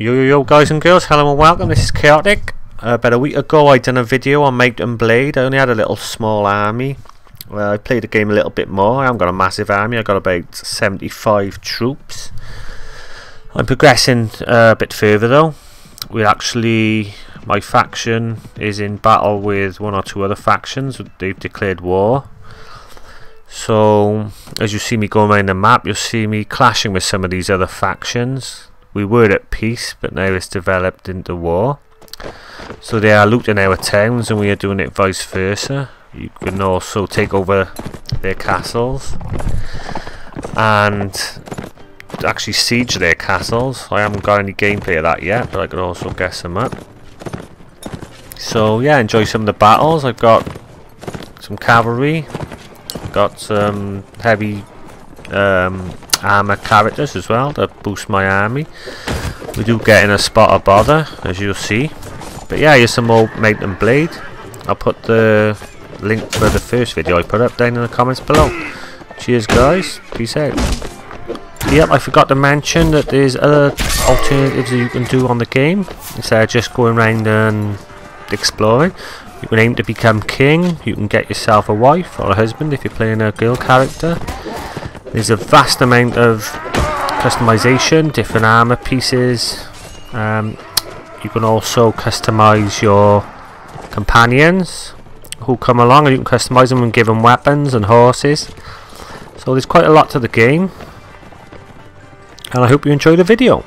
Yo yo yo guys and girls, hello and welcome, this is Kaotik. Uh, about a week ago I done a video on Mount and Blade, I only had a little small army. Well, I played the game a little bit more, I haven't got a massive army, I've got about 75 troops. I'm progressing uh, a bit further though. We're actually, my faction is in battle with one or two other factions, they've declared war. So, as you see me going around the map, you'll see me clashing with some of these other factions we were at peace, but now it's developed into war. So they are looting our towns, and we are doing it vice versa. You can also take over their castles and actually siege their castles. I haven't got any gameplay of that yet, but I could also guess them up. So yeah, enjoy some of the battles. I've got some cavalry, got some heavy um, armor characters as well that boost my army. We do get in a spot of bother, as you'll see. But yeah, here's some more Mount and Blade. I'll put the link for the first video I put up down in the comments below. Cheers guys, peace out. Yep, I forgot to mention that there's other alternatives that you can do on the game instead of just going around and exploring. You can aim to become king, you can get yourself a wife or a husband if you're playing a girl character. There's a vast amount of customization, different armor pieces. Um, you can also customize your companions who come along and you can customize them and give them weapons and horses. So there's quite a lot to the game. And I hope you enjoy the video.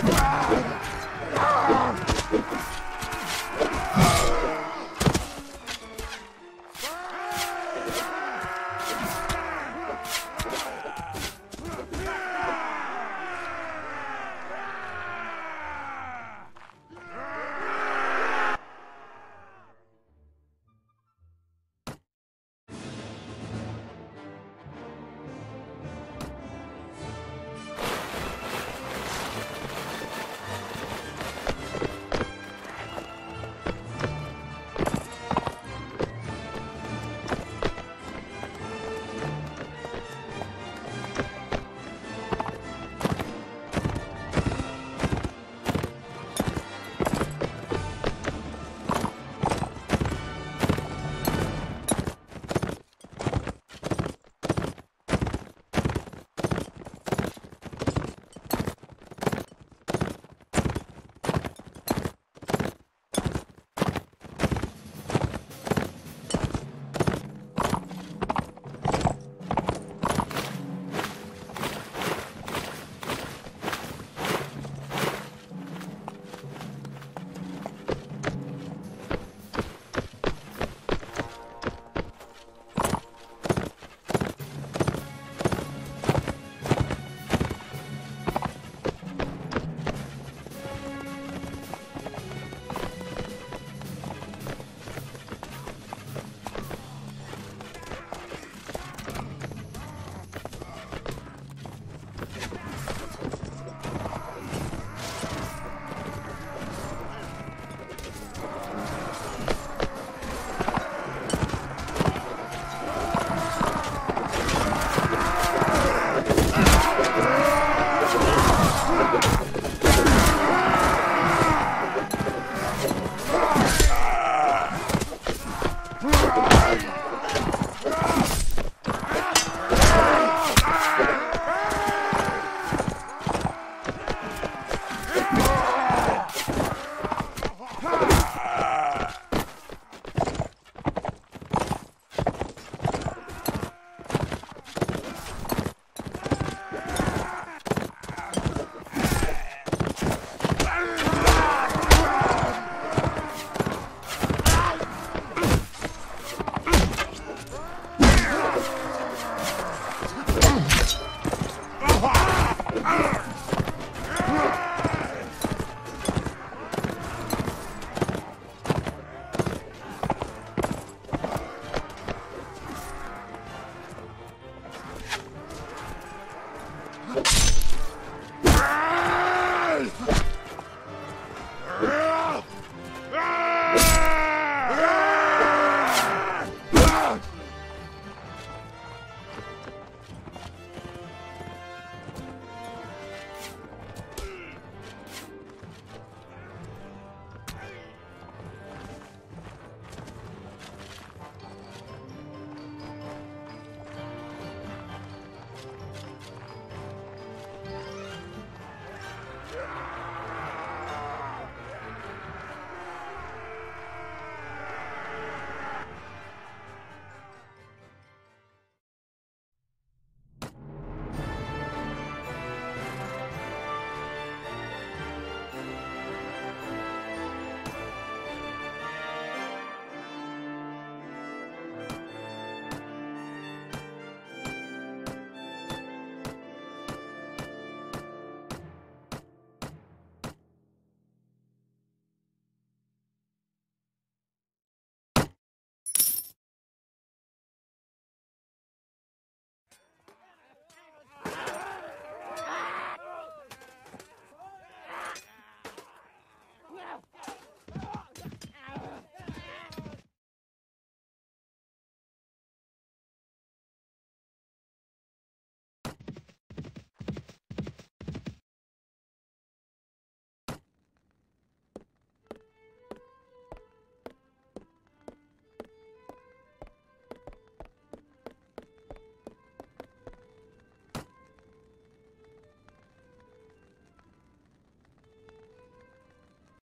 Ah!